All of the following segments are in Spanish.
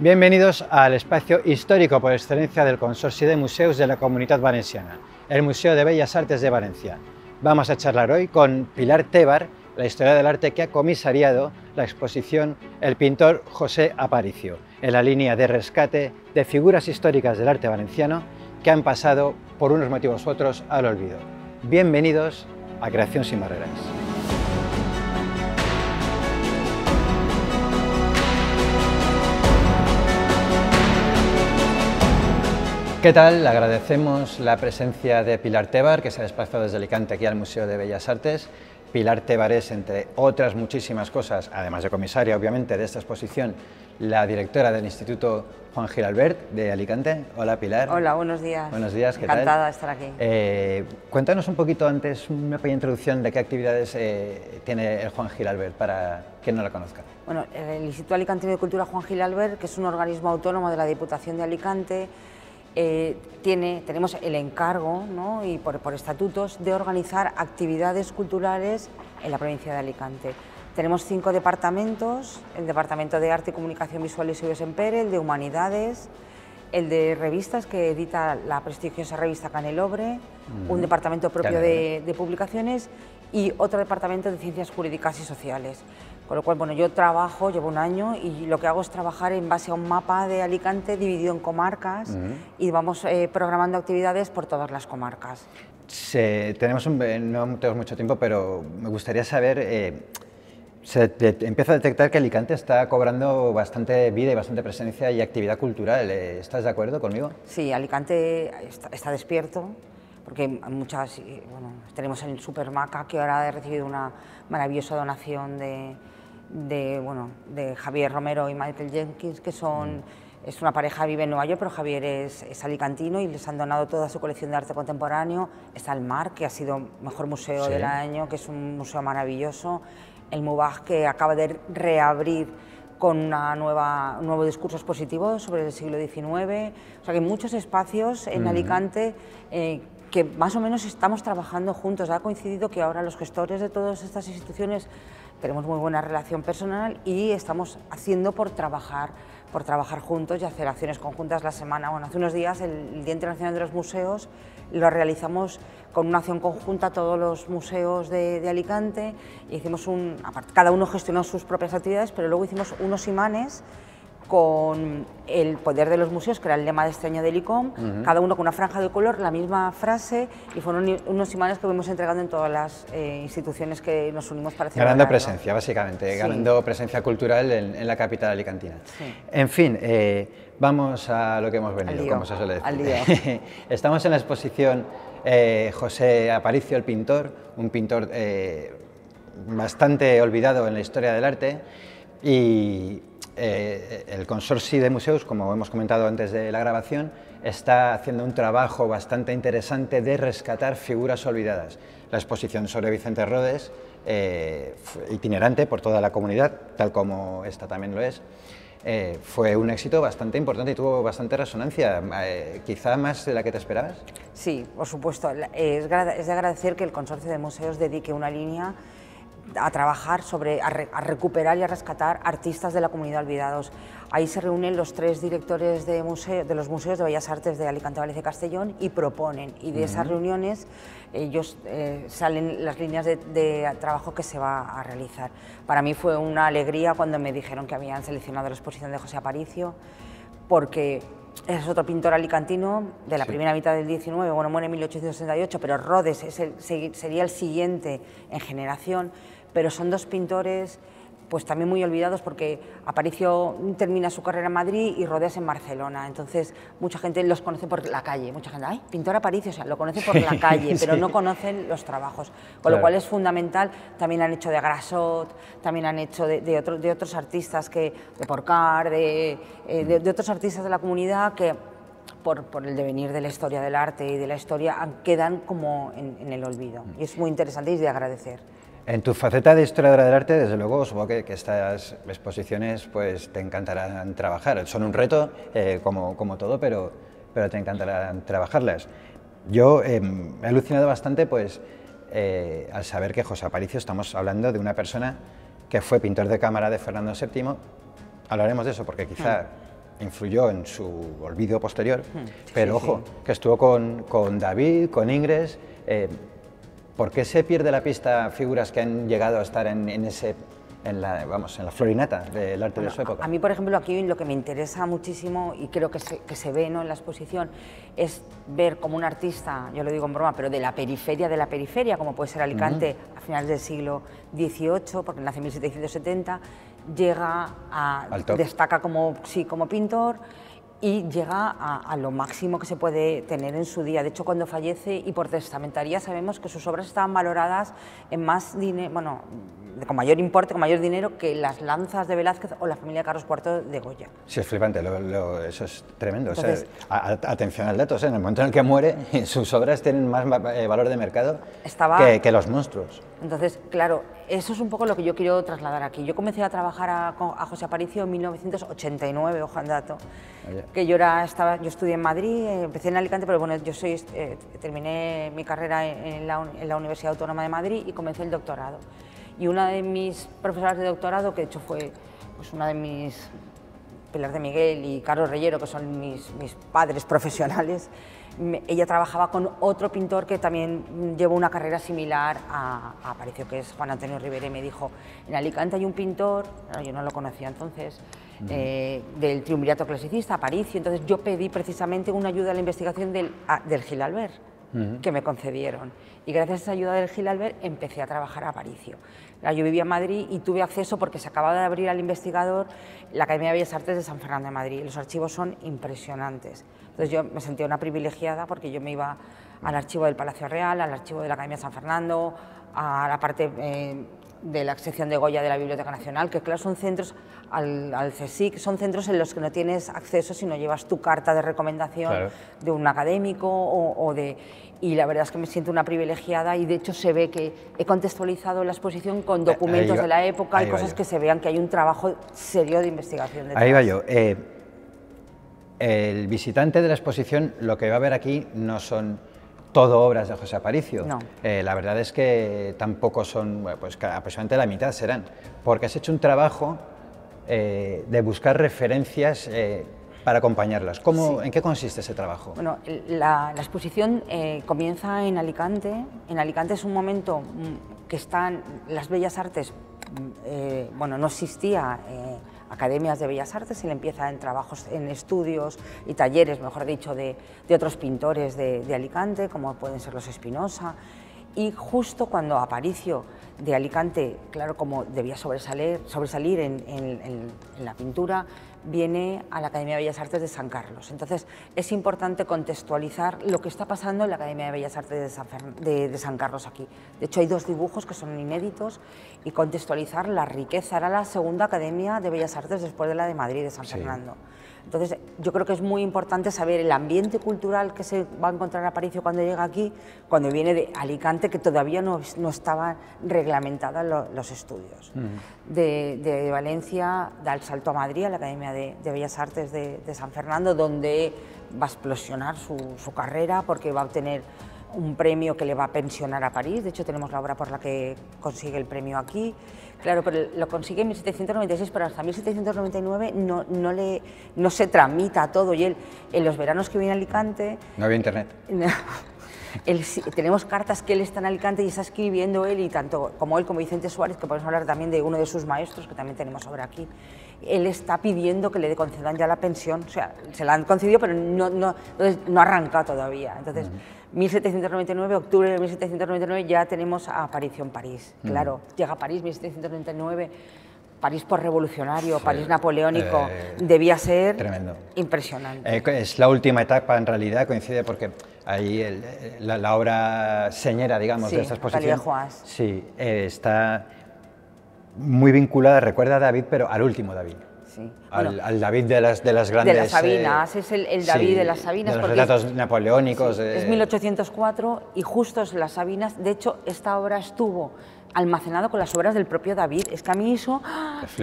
Bienvenidos al espacio histórico por excelencia del Consorcio de Museos de la Comunidad Valenciana, el Museo de Bellas Artes de Valencia. Vamos a charlar hoy con Pilar Tebar, la historia del arte que ha comisariado la exposición El pintor José Aparicio, en la línea de rescate de figuras históricas del arte valenciano que han pasado, por unos motivos u otros, al olvido. Bienvenidos a Creación sin Barreras. ¿Qué tal? Agradecemos la presencia de Pilar Tebar, que se ha desplazado desde Alicante aquí al Museo de Bellas Artes. Pilar Tebar es, entre otras muchísimas cosas, además de comisaria, obviamente, de esta exposición, la directora del Instituto Juan Gil Albert de Alicante. Hola, Pilar. Hola, buenos días. Buenos días, ¿qué Encantada tal? de estar aquí. Eh, cuéntanos un poquito antes, una pequeña introducción de qué actividades eh, tiene el Juan Gil Albert, para quien no la conozca. Bueno, el Instituto Alicantino de Cultura Juan Gil Albert, que es un organismo autónomo de la Diputación de Alicante, eh, tiene, tenemos el encargo ¿no? y por, por, estatutos de organizar actividades culturales en la provincia de Alicante. Tenemos cinco departamentos, el Departamento de Arte y Comunicación Visual y Silvio Pérez, el de Humanidades, el de Revistas, que edita la prestigiosa revista Canelobre, mm. un departamento propio de, de publicaciones y otro departamento de Ciencias Jurídicas y Sociales. Con lo cual, bueno, yo trabajo, llevo un año y lo que hago es trabajar en base a un mapa de Alicante dividido en comarcas uh -huh. y vamos eh, programando actividades por todas las comarcas. Se, tenemos un, no tenemos mucho tiempo, pero me gustaría saber, eh, se de, empieza a detectar que Alicante está cobrando bastante vida y bastante presencia y actividad cultural. Eh, ¿Estás de acuerdo conmigo? Sí, Alicante está, está despierto porque muchas, bueno, tenemos el Supermaca que ahora ha recibido una maravillosa donación de, de, bueno, de Javier Romero y Michael Jenkins, que son, es una pareja vive en Nueva York, pero Javier es, es, alicantino y les han donado toda su colección de arte contemporáneo. Está el MAR, que ha sido mejor museo sí. del año, que es un museo maravilloso. El MUBAG, que acaba de reabrir con una nueva, un nuevo discurso expositivo sobre el siglo XIX. O sea que hay muchos espacios en mm. Alicante eh, que más o menos estamos trabajando juntos. Ha coincidido que ahora los gestores de todas estas instituciones tenemos muy buena relación personal y estamos haciendo por trabajar, por trabajar juntos y hacer acciones conjuntas la semana. Bueno, hace unos días el Día Internacional de los Museos lo realizamos con una acción conjunta todos los museos de, de Alicante y hicimos un, cada uno gestionó sus propias actividades, pero luego hicimos unos imanes con el poder de los museos, que era el lema de este año del ICOM, uh -huh. cada uno con una franja de color, la misma frase, y fueron unos imanes que fuimos entregando en todas las eh, instituciones que nos unimos para celebrar. Ganando presencia, básicamente, sí. ganando presencia cultural en, en, la capital alicantina. Sí. En fin, eh, vamos a lo que hemos venido, lío, como se suele decir. Estamos en la exposición eh, José Aparicio, el pintor, un pintor bastante olvidado en la historia del arte, y eh, el consorcio de museos, como hemos comentado antes de la grabación, está haciendo un trabajo bastante interesante de rescatar figuras olvidadas. La exposición sobre Vicente Rodes, eh, itinerante por toda la comunidad, tal como esta también lo es, eh, fue un éxito bastante importante y tuvo bastante resonancia, eh, quizá más de la que te esperabas. Sí, por supuesto. Es, es de agradecer que el Consorcio de Museos dedique una línea a trabajar sobre, a, re, a, recuperar y a rescatar artistas de la comunidad olvidados. Ahí se reúnen los tres directores de, museo, de los museos de Bellas Artes de Alicante, Valencia y Castellón y proponen. Y de uh -huh. esas reuniones ellos eh, salen las líneas de, de, trabajo que se va a realizar. Para mí fue una alegría cuando me dijeron que habían seleccionado la exposición de José Aparicio, porque es otro pintor alicantino de la sí. primera mitad del 19, bueno, muere en 1868, pero Rodes es el, sería el siguiente en generación pero son dos pintores pues también muy olvidados porque Aparicio termina su carrera en Madrid y Rodés en Barcelona. Entonces, mucha gente los conoce por la calle. Mucha gente, ay, pintor Aparicio, o sea, lo conoce por la calle, pero sí. no conocen los trabajos. Con claro. lo cual es fundamental. También han hecho de Grasot, también han hecho de, de, otro, de otros artistas que, de Porcar, de, eh, de, de otros artistas de la comunidad que por, por, el devenir de la historia del arte y de la historia quedan como en, en el olvido. Y es muy interesante y es de agradecer. En tu faceta de historiadora del arte, desde luego, supongo que, que estas exposiciones pues, te encantarán trabajar. Son un reto, eh, como, como, todo, pero, pero te encantarán trabajarlas. Yo eh, he alucinado bastante pues, eh, al saber que José Aparicio, estamos hablando de una persona que fue pintor de cámara de Fernando VII. Hablaremos de eso porque quizá influyó en su olvido posterior, pero ojo, que estuvo con, con, David, con Ingres. ¿Por qué se pierde la pista figuras que han llegado a estar en, en ese en la, vamos, en la florinata del arte de su época. A, mí, por ejemplo, aquí lo que me interesa muchísimo y creo que se, que se ve ¿no? en la exposición es ver como un artista, yo lo digo en broma, pero de la periferia de la periferia, como puede ser Alicante a finales del siglo XVIII, porque nace en 1770, llega a... destaca como, sí, como pintor y llega a, lo máximo que se puede tener en su día. De hecho, cuando fallece y por testamentaría sabemos que sus obras estaban valoradas en más dinero, bueno, con mayor importe, con mayor dinero que las lanzas de Velázquez o la familia Carlos IV de Goya. Sí, es flipante, eso es tremendo. atención al dato, en el momento en el que muere, sus obras tienen más eh, valor de mercado que, los monstruos. Entonces, claro, eso es un poco lo que yo quiero trasladar aquí. Yo comencé a trabajar a, José Aparicio en 1989, ojo dato, que yo, era, estaba, yo estudié en Madrid, eh, empecé en Alicante, pero bueno, yo soy, eh, terminé mi carrera en la, en la Universidad Autónoma de Madrid y comencé el doctorado. Y una de mis profesoras de doctorado, que de hecho fue pues, una de mis, Pilar de Miguel y Carlos Reyero, que son mis, mis padres profesionales, ella trabajaba con otro pintor que también llevó una carrera similar a, a Aparicio, que es Juan Antonio Rivera, y me dijo, en Alicante hay un pintor, yo no lo conocía entonces, eh, del triunvirato clasicista, Aparicio, entonces yo pedí precisamente una ayuda a la investigación del, del Gil Albert, que me concedieron. Y gracias a esa ayuda del Gil Albert empecé a trabajar a Aparicio. Yo vivía en Madrid y tuve acceso porque se acababa de abrir al investigador la Academia de Bellas Artes de San Fernando de Madrid. Los archivos son impresionantes. Entonces yo me sentía una privilegiada porque yo me iba al archivo del Palacio Real, al archivo de la Academia de San Fernando, a la parte eh, de la sección de Goya de la Biblioteca Nacional, que claro, son centros, al, al, CSIC, son centros en los que no tienes acceso si no llevas tu carta de recomendación de un académico o, de... Y la verdad es que me siento una privilegiada y de hecho se ve que he contextualizado la exposición con documentos de la época y cosas que se vean que hay un trabajo serio de investigación. Ahí va yo. Eh, el visitante de la exposición lo que va a ver aquí no son todo obras de José Aparicio. Eh, la verdad es que tampoco son, pues aproximadamente la mitad serán, porque has hecho un trabajo eh, de buscar referencias eh, para acompañarlas. ¿Cómo, ¿En qué consiste ese trabajo? Bueno, la, exposición comienza en Alicante. En Alicante es un momento mm, que están las bellas artes, mm, bueno, no existía academias de bellas artes, le empieza en trabajos, en estudios y talleres, mejor dicho, de, otros pintores de, Alicante, como pueden ser los Espinosa, y justo cuando Aparicio de Alicante, claro, como debía sobresalir en la pintura, viene a la Academia de Bellas Artes de San Carlos. Entonces, es importante contextualizar lo que está pasando en la Academia de Bellas Artes de San, de, San Carlos aquí. De hecho, hay dos dibujos que son inéditos y contextualizar la riqueza. Era la segunda Academia de Bellas Artes después de la de Madrid, de San Fernando. Entonces, yo creo que es muy importante saber el ambiente cultural que se va a encontrar a Aparicio cuando llega aquí, cuando viene de Alicante, que todavía no, no estaban reglamentados los estudios. de, Valencia da el salto a Madrid, a la Academia de, Bellas Artes de, San Fernando, donde va a explosionar su, su carrera porque va a obtener un premio que le va a pensionar a París. De hecho, tenemos la obra por la que consigue el premio aquí. Claro, pero lo consigue en 1796, pero hasta 1799 no, no, le, no se tramita todo. Y él, en los veranos que viene a Alicante... No había internet. tenemos cartas que él está en Alicante y está escribiendo él, y tanto como él como Vicente Suárez, que podemos hablar también de uno de sus maestros, que también tenemos obra aquí. Él está pidiendo que le concedan ya la pensión, o sea, se la han concedido, pero no, no, no arranca todavía. Entonces, 1799, octubre de 1799, ya tenemos a Aparición París. Mm. Claro, llega a París 1799. París por revolucionario, París napoleónico, eh, debía ser tremendo. impresionante. Eh, es la última etapa, en realidad, coincide porque ahí la, obra señera, digamos, de esta exposición. Sí, eh, está muy vinculada, recuerda a David, pero al último David. Al, David de las, de las grandes... De las Sabinas, es el, David de las Sabinas. De los relatos napoleónicos. Es 1804 y justo es las Sabinas. De hecho, esta obra estuvo almacenado con las obras del propio David. Es que a mí eso,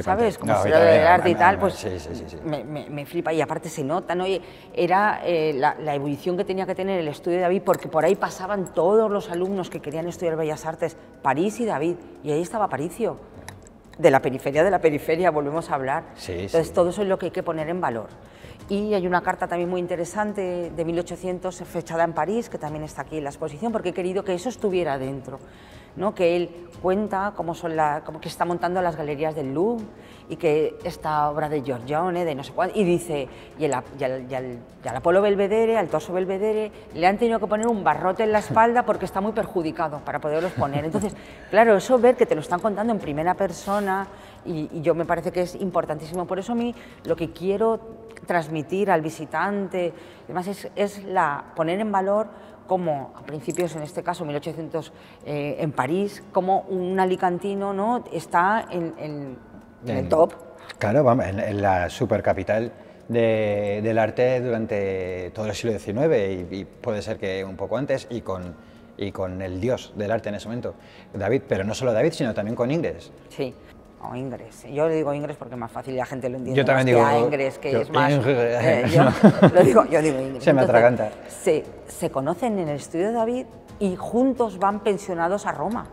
¿sabes? Como de arte y tal, pues me, me, flipa. Y aparte se nota, ¿no? era eh, la, la, ebullición que tenía que tener el estudio de David, porque por ahí pasaban todos los alumnos que querían estudiar Bellas Artes, París y David, y ahí estaba Paricio de la periferia de la periferia, volvemos a hablar. Sí, Entonces sí. todo eso es lo que hay que poner en valor. Y hay una carta también muy interesante de 1800 fechada en París, que también está aquí en la exposición, porque he querido que eso estuviera dentro. ¿No? que él cuenta cómo, son la, cómo que está montando las galerías del Louvre y que esta obra de Giorgione, de no sé cuánto, y dice, y, el, y, al, y, al, y, al, Apolo Belvedere, al torso Belvedere, le han tenido que poner un barrote en la espalda porque está muy perjudicado para poderlos poner. Entonces, claro, eso ver que te lo están contando en primera persona, y, y yo me parece que es importantísimo. Por eso a mí lo que quiero transmitir al visitante, además es, es la, poner en valor como a principios, en este caso 1800 eh, en París, como un alicantino ¿no? está en, en, en el top. Claro, vamos, en, en la supercapital de, del arte durante todo el siglo XIX y, y, puede ser que un poco antes y con, y con el dios del arte en ese momento, David, pero no solo David, sino también con Ingres. Sí. O Ingres. Yo le digo Ingres porque es más fácil y la gente lo entiende. Yo también digo Ingres, que yo, es más. Ingres, eh, yo, lo digo, yo digo Ingres. Se me atraganta. Se, se, conocen en el estudio de David y juntos van pensionados a Roma.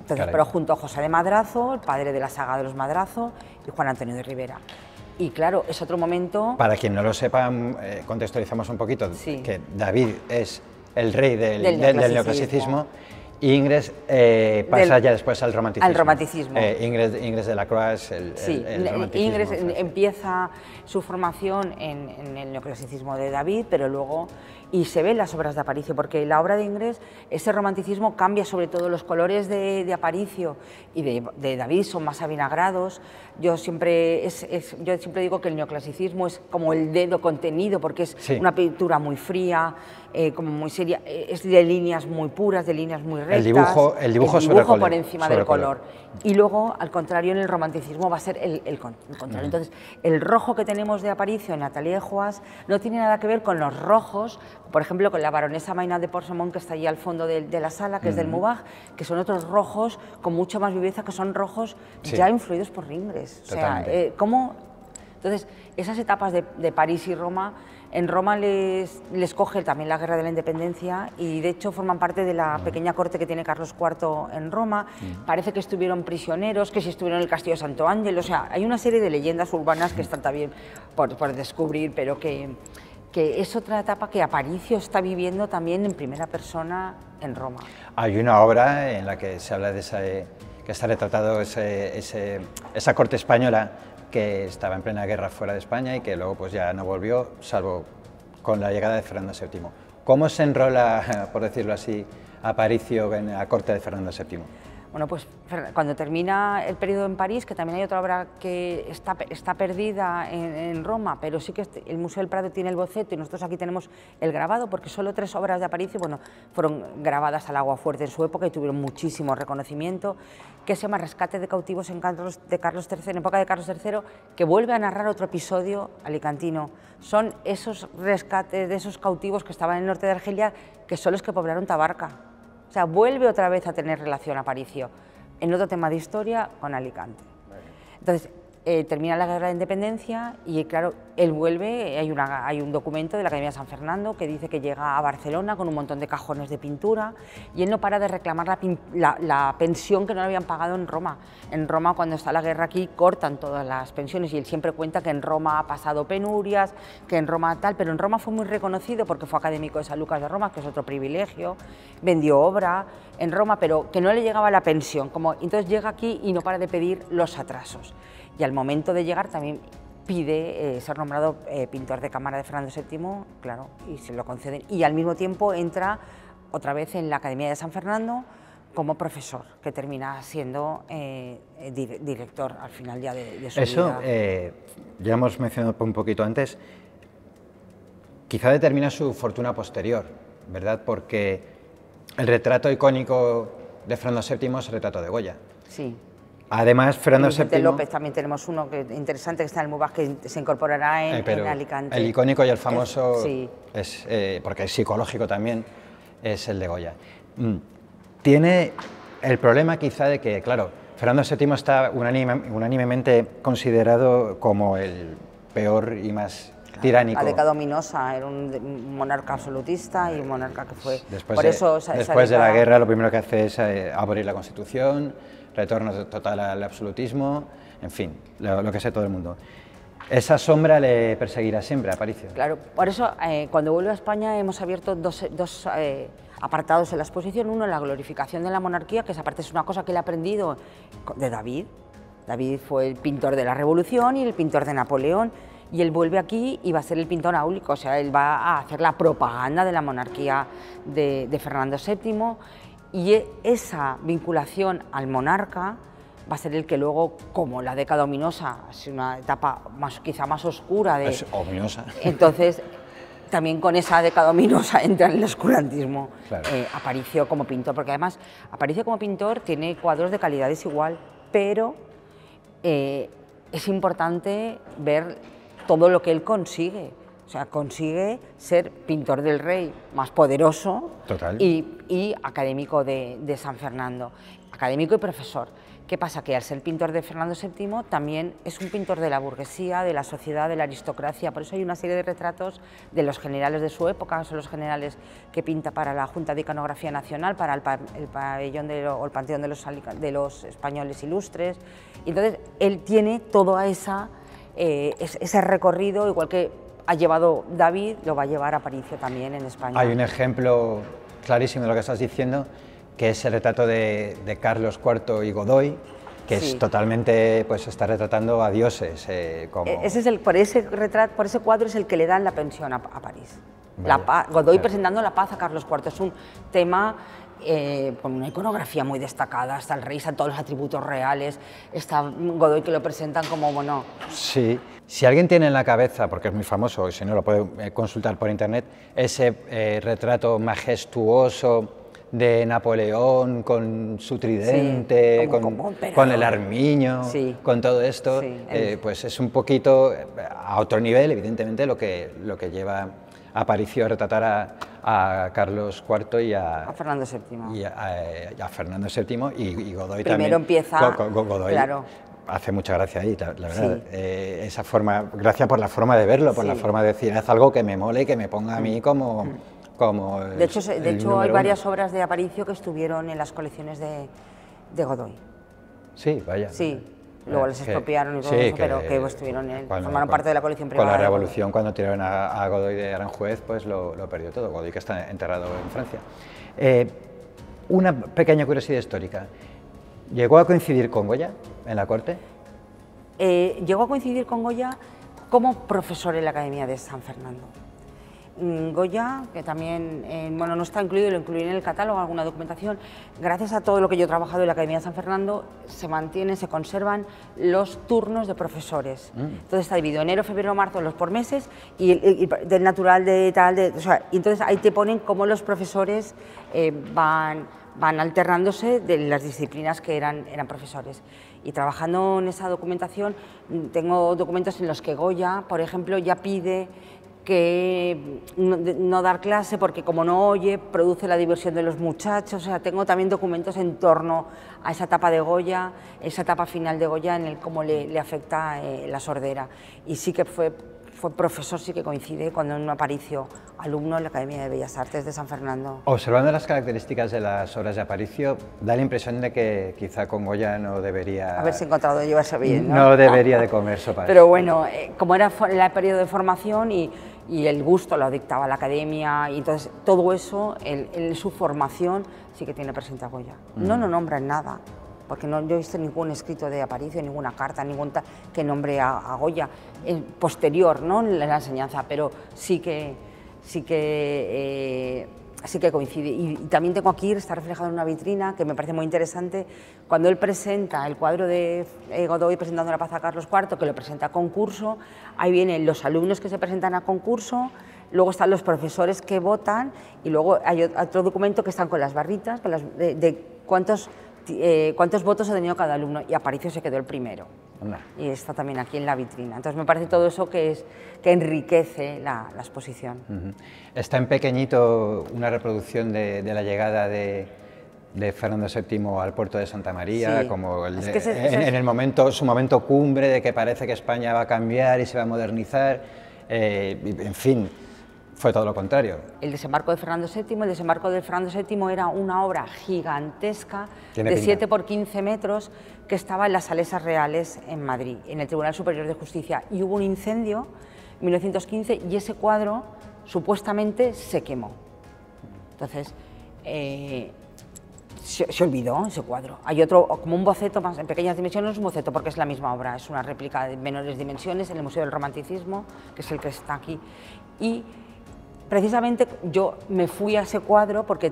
Entonces, Caray. pero junto a José de Madrazo, el padre de la saga de los Madrazo, y Juan Antonio de Rivera. Y claro, es otro momento. Para quien no lo sepa, eh, contextualizamos un poquito sí. que David es el rey del, del, neoclasicismo. del neoclasicismo. Ingres eh, pasa Del- ya después al romanticismo. al romanticismo. Eh, Ingres, Ingres de la Croix, el, Sí, el, el romanticismo. Ingres francés. empieza su formación en, en el neoclasicismo de David, pero luego, y se ve en las obras de Aparicio, porque la obra de Ingres, ese romanticismo cambia sobre todo los colores de, de Aparicio y de, de, David son más avinagrados. Yo siempre, es, es, yo siempre digo que el neoclasicismo es como el dedo contenido, porque es Sí. una pintura muy fría, eh, como muy seria, eh, es de líneas muy puras, de líneas muy rectas. dibujo- el dibujo sobre el por encima sobre del el color. color. Y luego, al contrario, en el romanticismo va a ser el, el con- el contrario. Entonces, el rojo que tenemos de Aparicio en Natalia de Juas no tiene nada que ver con los rojos, por ejemplo, con la baronesa Maina de Porsemont, que está allí al fondo de, de la sala, que es del Mubaj, que son otros rojos con mucha más viveza, que son rojos Sí. ya influidos por Ingres. O sea, eh, ¿cómo? Entonces, esas etapas de, de París y Roma, en Roma les, les coge también la guerra de la independencia y de hecho forman parte de la pequeña corte que tiene Carlos IV en Roma. Parece que estuvieron prisioneros, que si estuvieron en el castillo de Santo Ángel, o sea, hay una serie de leyendas urbanas que están también por, por descubrir, pero que, que es otra etapa que Aparicio está viviendo también en primera persona en Roma. Hay una obra en la que se habla de ese, que está retratado ese- ese- esa corte española que estaba en plena guerra fuera de España y que luego pues ya no volvió, salvo con la llegada de Fernando VII. ¿Cómo se enrola, por decirlo así, Aparicio en la corte de Fernando VII? Bueno, pues cuando termina el periodo en París, que también hay otra obra que está, está perdida en, Roma, pero sí que este- el Museo del Prado tiene el boceto y nosotros aquí tenemos el grabado, porque solo tres obras de Aparicio bueno, fueron grabadas al agua fuerte en su época y tuvieron muchísimo reconocimiento, que se llama Rescate de cautivos en de Carlos III, en época de Carlos III, que vuelve a narrar otro episodio alicantino. Son esos rescates de esos cautivos que estaban en el norte de Argelia, que son los que poblaron Tabarca. O sea, vuelve otra vez a tener relación Aparicio en otro tema de historia con Alicante. Entonces, eh, termina la guerra de independencia y, claro, él vuelve. Hay, un documento de la Academia de San Fernando que dice que llega a Barcelona con un montón de cajones de pintura y él no para de reclamar la- la pensión que no le habían pagado en Roma. En Roma, cuando está la guerra aquí, cortan todas las pensiones y él siempre cuenta que en Roma ha pasado penurias, que en Roma tal, pero en Roma fue muy reconocido porque fue académico de San Lucas de Roma, que es otro privilegio, vendió obra en Roma, pero que no le llegaba la pensión. Como, entonces llega aquí y no para de pedir los atrasos. Y al momento de llegar también pide eh, ser nombrado eh, pintor de cámara de Fernando VII, claro, y se lo conceden. Y al mismo tiempo entra otra vez en la Academia de San Fernando como profesor, que termina siendo eh, dire- director al final ya de, de su Eso, vida. ya hemos mencionado un poquito antes, quizá determina su fortuna posterior, ¿verdad? Porque el retrato icónico de Fernando VII es el retrato de Goya. sí. Además, Fernando VII... López también tenemos uno que interesante que está en el MUBAC que se incorporará en, Eh, pero en Alicante. El icónico y el famoso, sí. es, eh, porque es psicológico también, es el de Goya. Mm. Tiene el problema quizá de que, claro, Fernando VII está unánime- unánimemente considerado como el peor y más tiránico. La década ominosa, era un, monarca absolutista y un monarca que fue... Después, por de, eso esa- esa después de la guerra lo primero que hace es eh, abolir la Constitución, retorno total al absolutismo, en fin, lo, que sé todo el mundo. Esa sombra le perseguirá siempre Aparicio. Claro, por eso eh, cuando vuelve a España hemos abierto dos, eh, apartados en la exposición. Uno, la glorificación de la monarquía, que esa parte es una cosa que él ha aprendido de David. David fue el pintor de la Revolución y el pintor de Napoleón y él vuelve aquí y va a ser el pintor áulico, o sea, él va a hacer la propaganda de la monarquía de, Fernando VII y e, esa vinculación al monarca va a ser el que luego, como la década ominosa, es una etapa más, quizá más oscura de... Es ominosa. Entonces, también con esa década ominosa entra en el oscurantismo eh, Aparicio como pintor, porque además Aparicio como pintor tiene cuadros de calidad desigual, pero eh, es importante ver todo lo que él consigue. O sea, consigue ser pintor del rey más poderoso Y, académico de, de San Fernando, académico y profesor. ¿Qué pasa? Que al ser pintor de Fernando VII también es un pintor de la burguesía, de la sociedad, de la aristocracia. Por eso hay una serie de retratos de los generales de su época, son los generales que pinta para la Junta de Iconografía Nacional, para el, pabellón de o el panteón de los, de los españoles ilustres. Y entonces él tiene toda esa eh, ese recorrido, igual que ha llevado David, lo va a llevar Aparicio también en España. Hay un ejemplo clarísimo de lo que estás diciendo, que es el retrato de, Carlos IV y Godoy, que es totalmente, pues está retratando a dioses. Eh, como... E-, ese es el, por, ese retrato, por ese cuadro es el que le dan la pensión a, París. la Godoy presentando la paz a Carlos IV. Es un tema eh, con una iconografía muy destacada, está el rey, están todos los atributos reales, está Godoy que lo presentan como, bueno... Sí, si alguien tiene en la cabeza, porque es muy famoso, y si no lo puede eh, consultar por internet, ese eh, retrato majestuoso de Napoleón con su tridente, con, el armiño, con todo esto, pues es un poquito a otro nivel, evidentemente, lo que, lo que lleva Aparicio a retratar a, a Carlos IV y a, Fernando VII. Y a, Fernando VII y, Godoy también. Primero empieza. Godoy claro. Hace mucha gracia ahí, la, verdad. Eh, esa forma, gracias por la forma de verlo, por la forma de decir, haz algo que me mole, que me ponga a mí mm. como. Mm. como de hecho, de hecho hay varias obras de Aparicio que estuvieron en las colecciones de, de Godoy. Sí, vaya. Sí, Luego les expropiaron y todo eso, pero que estuvieron en, formaron parte de la colección privada. Con la revolución, cuando tiraron a, Godoy de Aranjuez, pues lo, perdió todo. Godoy que está enterrado en Francia. Eh, una pequeña curiosidad histórica. ¿Llegó a coincidir con Goya en la corte? Eh, llegó a coincidir con Goya como profesor en la Academia de San Fernando. Mm, Goya, que también eh, bueno, no está incluido, lo incluí en el catálogo, alguna documentación. Gracias a todo lo que yo he trabajado en la Academia de San Fernando, se mantienen, se conservan los turnos de profesores. Mm. Entonces está dividido enero, febrero, marzo, los por meses, y, del natural de tal, de, o sea, y entonces ahí te ponen cómo los profesores eh, van, van alternándose de las disciplinas que eran, eran profesores. Y trabajando en esa documentación, mm, tengo documentos en los que Goya, por ejemplo, ya pide que no, dar clase porque como no oye produce la diversión de los muchachos, o sea, tengo también documentos en torno a esa etapa de Goya, esa etapa final de Goya en el cómo le, afecta eh, la sordera. Y sí que fue fue profesor, sí que coincide cuando en un Aparicio, alumno en la Academia de Bellas Artes de San Fernando. Observando las características de las obras de Aparicio, da la impresión de que quizá con Goya no debería... Haberse encontrado llevarse bien, ¿no? No debería de comer sopa. Pero bueno, eh, como era el periodo de formación y, y, el gusto lo dictaba la Academia, y entonces todo eso, en su formación, sí que tiene presente a Goya. No mm. lo nombra en nada, porque no yo he visto ningún escrito de Aparicio, ninguna carta, ningún que nombre a, Goya, posterior ¿no? en la enseñanza, pero sí que, sí que, eh, sí que coincide. Y, también tengo aquí, está reflejado en una vitrina que me parece muy interesante, cuando él presenta el cuadro de eh, Godoy presentando la paz a Carlos IV, que lo presenta a concurso, ahí vienen los alumnos que se presentan a concurso, luego están los profesores que votan y luego hay otro documento que están con las barritas, con las, de, de cuántos eh, cuántos votos ha tenido cada alumno y Aparicio se quedó el primero. Y está también aquí en la vitrina. Entonces me parece todo eso que, es, que enriquece la, exposición. Está en pequeñito una reproducción de, la llegada de, Fernando VII al puerto de Santa María, como en, el momento, su momento cumbre de que parece que España va a cambiar y se va a modernizar. Eh, en fin, fue todo lo contrario. El desembarco de Fernando VII, el desembarco de Fernando VII era una obra gigantesca de pinta. 7 por 15 metros que estaba en las Salesas Reales en Madrid, en el Tribunal Superior de Justicia. Y hubo un incendio en 1915 y ese cuadro supuestamente se quemó. Entonces, eh, se, se olvidó ese cuadro. Hay otro, como un boceto más en pequeñas dimensiones, un boceto porque es la misma obra, es una réplica de menores dimensiones en el Museo del Romanticismo, que es el que está aquí. Y precisamente yo me fui a ese cuadro porque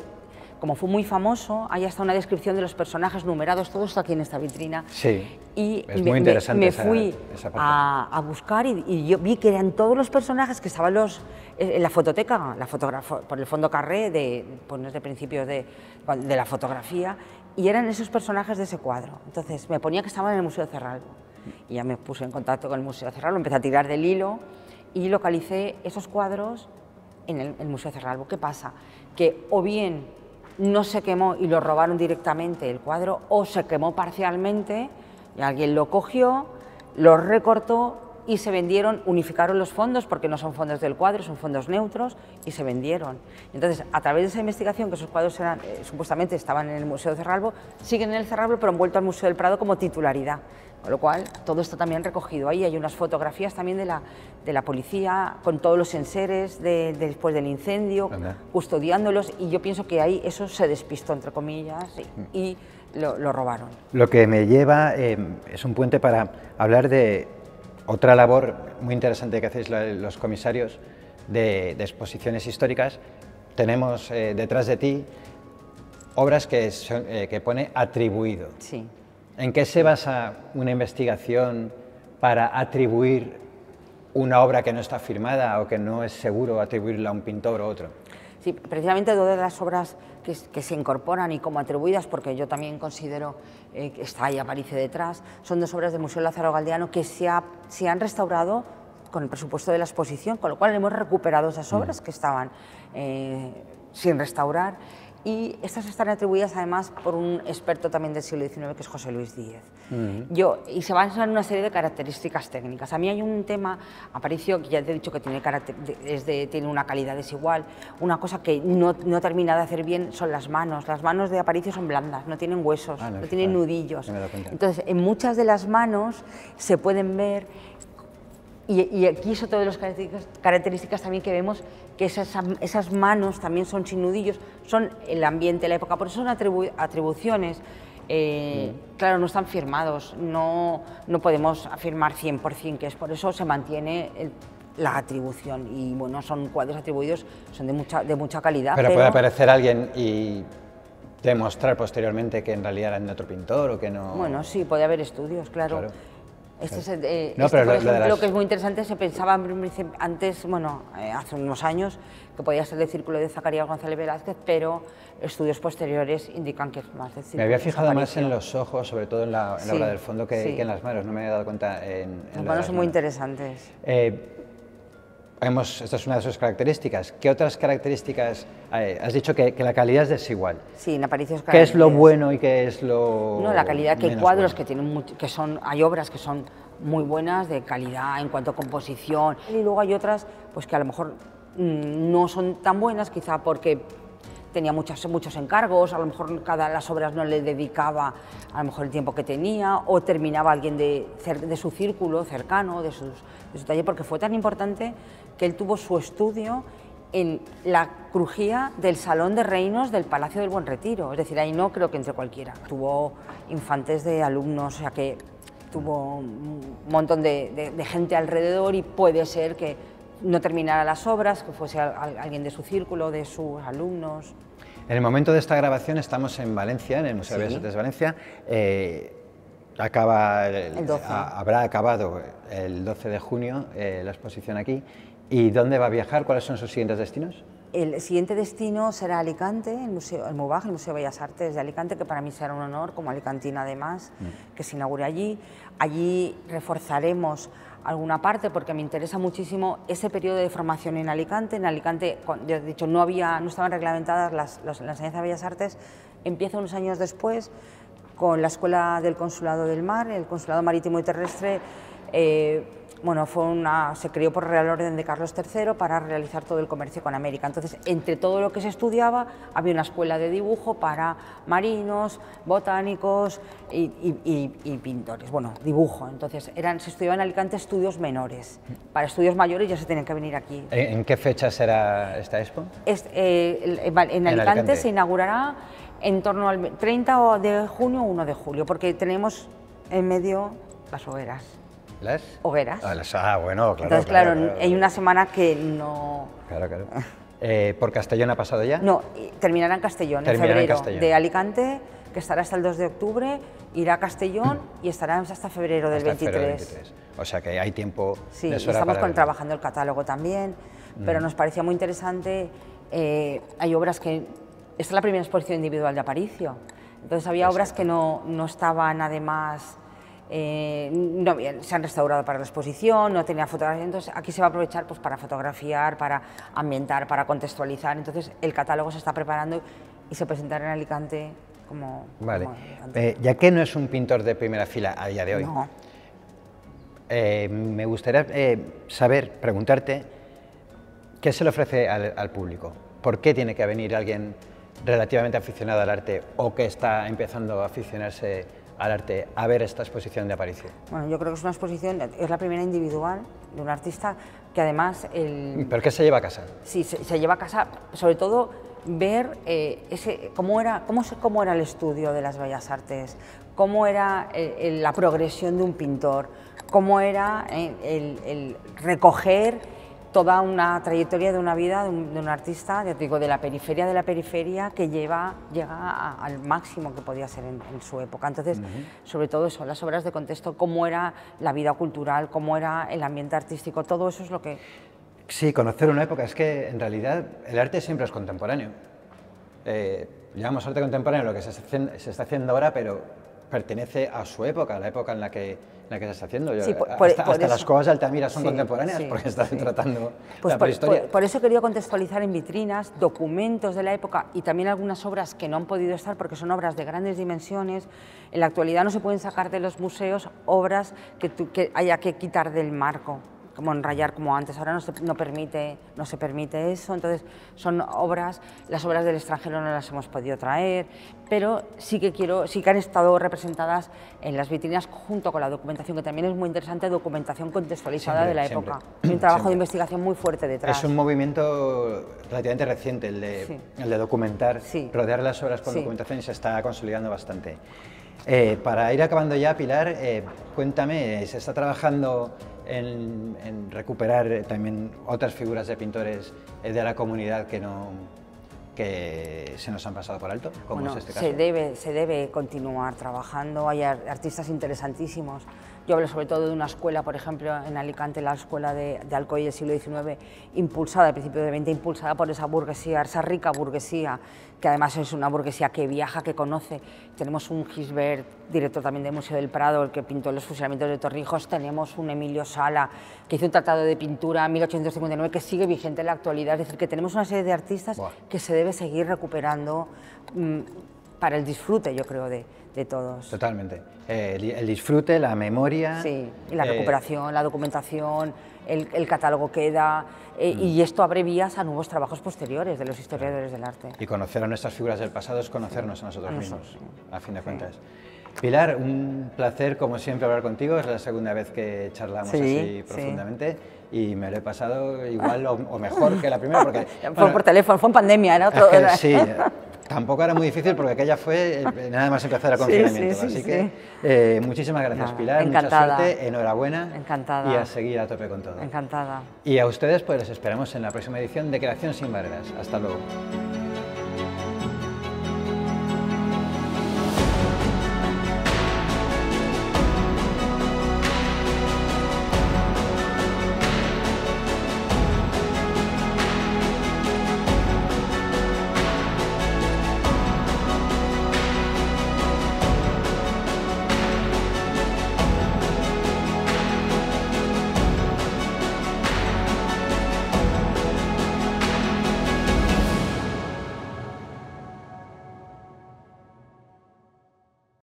como fue muy famoso, hay hasta una descripción de los personajes numerados, todo esto aquí en esta vitrina. Sí, Y es me, muy me- interesante me esa- fui esa parte. a, a buscar y, y yo vi que eran todos los personajes que estaban los, eh, en la fototeca, la fotógrafo- por el fondo Carré, de, pues, de principios de, de la fotografía, y eran esos personajes de ese cuadro. Entonces me ponía que estaban en el Museo de Cerralbo. Y ya me puse en contacto con el Museo de Cerralbo, empecé a tirar del hilo y localicé esos cuadros en el, el Museo Cerralbo. ¿Qué pasa? Que o bien no se quemó y lo robaron directamente el cuadro, o se quemó parcialmente y alguien lo cogió, lo recortó y se vendieron, unificaron los fondos, porque no son fondos del cuadro, son fondos neutros, y se vendieron. Entonces, a través de esa investigación, que esos cuadros eh, supuestamente estaban en el Museo de Cerralbo, siguen en el Cerralbo, pero han vuelto al Museo del Prado como titularidad. Con lo cual, todo está también recogido ahí. Hay unas fotografías también de la, de la policía con todos los enseres de- de- después del incendio, Anda. custodiándolos, y yo pienso que ahí eso se despistó, entre comillas, y, y lo, lo robaron. Lo que me lleva eh, es un puente para hablar de otra labor muy interesante que hacéis los comisarios de, de exposiciones históricas. Tenemos eh, detrás de ti obras que, son- eh, que pone atribuido. Sí. ¿En qué se basa una investigación para atribuir una obra que no está firmada o que no es seguro atribuirla a un pintor o otro? Sí, precisamente todas las obras que, se incorporan y como atribuidas, porque yo también considero eh, que está ahí Aparicio detrás, son dos obras del Museo Lázaro Galdiano que se, ha- se han restaurado con el presupuesto de la exposición, con lo cual hemos recuperado esas obras que estaban eh, sin restaurar. Y estas están atribuidas además por un experto también del siglo XIX, que es José Luis Díez. Yo, y se basan en una serie de características técnicas. A mí hay un tema, Aparicio, que ya te he dicho que tiene, carácter- es de- tiene una calidad desigual. Una cosa que no, no termina de hacer bien son las manos. Las manos de Aparicio son blandas, no tienen huesos, Ah, no, no, tienen nudillos. dado cuenta. Entonces, en muchas de las manos se pueden ver y, y aquí es otra de las características, características también que vemos, que esas, esas manos también son sin nudillos, son el ambiente, la época, por eso son atribu- atribuciones. eh, Claro, no están firmados, no, no podemos afirmar 100% que es, por eso se mantiene el- la atribución. Y bueno, son cuadros atribuidos, son de mucha, de mucha calidad. Pero, puede aparecer alguien y demostrar posteriormente que en realidad eran de otro pintor o que no... Bueno, sí, puede haber estudios, claro. Claro, Este es eh, No, este, pero por lo- lo ejemplo, las- que es muy interesante, se pensaba antes, bueno, eh, hace unos años, que podía ser del círculo de Zacarías González Velázquez, pero estudios posteriores indican que es más del Me círculo había fijado más en los ojos, sobre todo en la, en la Sí, obra del fondo, que, sí. que en las manos. No me había dado cuenta en, en lo Las manos son muy interesantes. Eh, hemos, esta es una de sus características. ¿Qué otras características? eh, has dicho que, que la calidad es desigual. Sí, en Aparicio ¿Qué es lo bueno y qué es lo No, la calidad, que hay cuadros bueno? que tienen que son, hay obras que son muy buenas de calidad en cuanto a composición y luego hay otras pues que a lo mejor mm, no son tan buenas quizá porque tenía muchas, muchos encargos, a lo mejor cada las obras no le dedicaba a lo mejor el tiempo que tenía o terminaba alguien de, de su círculo cercano, de, sus, de su taller, porque fue tan importante que él tuvo su estudio en la crujía del Salón de Reinos del Palacio del Buen Retiro. Es decir, ahí no creo que entre cualquiera. Tuvo infantes de alumnos, o sea que tuvo un montón de- de gente alrededor y puede ser que no terminara las obras, que fuese al- al- alguien de su círculo, de sus alumnos. En el momento de esta grabación estamos en Valencia, en el Museo de. Bellas Artes de Valencia. Eh, acaba el- El 12. a- habrá acabado el 12 de junio eh, la exposición aquí. ¿Y dónde va a viajar? ¿Cuáles son sus siguientes destinos? El siguiente destino será Alicante, el Museo, el MUBAG, el Museo de Bellas Artes de Alicante, que para mí será un honor, como alicantina además, que se inaugure allí. Allí reforzaremos alguna parte porque me interesa muchísimo ese periodo de formación en Alicante. En Alicante, ya he dicho, no, había, no estaban reglamentadas las, las- de Bellas Artes. Empieza unos años después con la Escuela del Consulado del Mar, el Consulado Marítimo y Terrestre. eh, bueno, fue una, se creó por Real Orden de Carlos III para realizar todo el comercio con América. Entonces, entre todo lo que se estudiaba, había una escuela de dibujo para marinos, botánicos y, pintores. Bueno, dibujo. Entonces, eran, se estudiaba en Alicante estudios menores. Para estudios mayores ya se tenían que venir aquí. ¿En qué fecha será esta expo? Eh, en, Alicante se inaugurará en torno al 30 de junio o 1 de julio, porque tenemos en medio las hogueras. ¿Las? Hogueras. Ah, ah bueno, claro. Entonces, claro, hay una semana que no... Claro, claro. Eh, ¿Por Castellón ha pasado ya? No, terminará en Castellón, en febrero. De Alicante, que estará hasta el 2 de octubre, irá a Castellón y estará hasta febrero del 23. O sea que hay tiempo. Sí, estamos con, trabajando el catálogo también, pero mm. nos parecía muy interesante. Eh, hay obras que. Esta es la primera exposición individual de Aparicio. Entonces había obras que no, no estaban además eh, no, se han restaurado para la exposición, no tenía fotografía, entonces aquí se va a aprovechar pues, para fotografiar, para ambientar, para contextualizar, entonces el catálogo se está preparando y se presentará en Alicante como... Vale, eh, ya que no es un pintor de primera fila a día de hoy, eh, me gustaría saber, preguntarte, ¿qué se le ofrece al, al público? ¿Por qué tiene que venir alguien relativamente aficionado al arte o que está empezando a aficionarse al arte a ver esta exposición de Aparicio? Bueno, yo creo que es una exposición, es la primera individual de un artista que además... El, ¿Pero qué se lleva a casa? Sí, se, lleva a casa, sobre todo ver eh, ese, cómo, era, cómo, cómo era el estudio de las bellas artes, cómo era eh, la progresión de un pintor, cómo era eh, el, el recoger toda una trayectoria de una vida de un, artista, ya digo, de la periferia de la periferia que lleva, llega al máximo que podía ser en, su época. Entonces, sobre todo eso, las obras de contexto, cómo era la vida cultural, cómo era el ambiente artístico, todo eso es lo que... Sí, conocer una época, es que en realidad el arte siempre es contemporáneo. Eh, llamamos arte contemporáneo lo que se está haciendo ahora, pero pertenece a su época, a la época en la que la que se está haciendo. hasta, las cosas de Altamira son contemporáneas porque están tratando pues la prehistoria. Por, eso he querido contextualizar en vitrinas documentos de la época y también algunas obras que no han podido estar porque son obras de grandes dimensiones. En la actualidad no se pueden sacar de los museos obras que, que haya que quitar del marco como enrayar como antes. Ahora no se, no, permite, no se permite eso, entonces son obras, las obras del extranjero no las hemos podido traer, pero sí que quiero, sí que han estado representadas en las vitrinas junto con la documentación, que también es muy interesante, documentación contextualizada de la época. Hay un trabajo de investigación muy fuerte detrás. Es un movimiento relativamente reciente el de, el de documentar, rodear las obras con documentación y se está consolidando bastante. Eh, para ir acabando ya, Pilar, eh, cuéntame, ¿se está trabajando en, recuperar también otras figuras de pintores eh, de la comunidad que no que se nos han pasado por alto, como es este caso? Se debe, se debe continuar trabajando, hay artistas interesantísimos yo hablo sobre todo de una escuela, por ejemplo, en Alicante, la escuela de, de Alcoy del siglo XIX, impulsada al principio del XX, impulsada por esa burguesía, esa rica burguesía, que además es una burguesía que viaja, que conoce. Tenemos un Gisbert, director también del Museo del Prado, el que pintó los fusilamientos de Torrijos. Tenemos un Emilio Sala, que hizo un tratado de pintura en 1859, que sigue vigente en la actualidad. Es decir, que tenemos una serie de artistas que se debe seguir recuperando mm, para el disfrute, yo creo, de, de todos. Totalmente. el, disfrute, la memoria. Sí, la eh, recuperación, la documentación, el, catálogo queda. Eh, mm. Y esto abre vías a nuevos trabajos posteriores de los historiadores del arte. Y conocer a nuestras figuras del pasado es conocernos a nosotros mismos, a fin de cuentas. Pilar, un placer como siempre hablar contigo, es la segunda vez que charlamos así profundamente y me lo he pasado igual o, mejor que la primera porque... fue por teléfono, fue en pandemia, otro... sí, Tampoco era muy difícil porque aquella fue eh, nada más empezar el confinamiento. Así que eh, muchísimas gracias, Pilar. Encantada. Mucha suerte, enhorabuena. Encantada. Y a seguir a tope con todo. Encantada. Y a ustedes, pues les esperamos en la próxima edición de Creación sin Barreras. Hasta luego.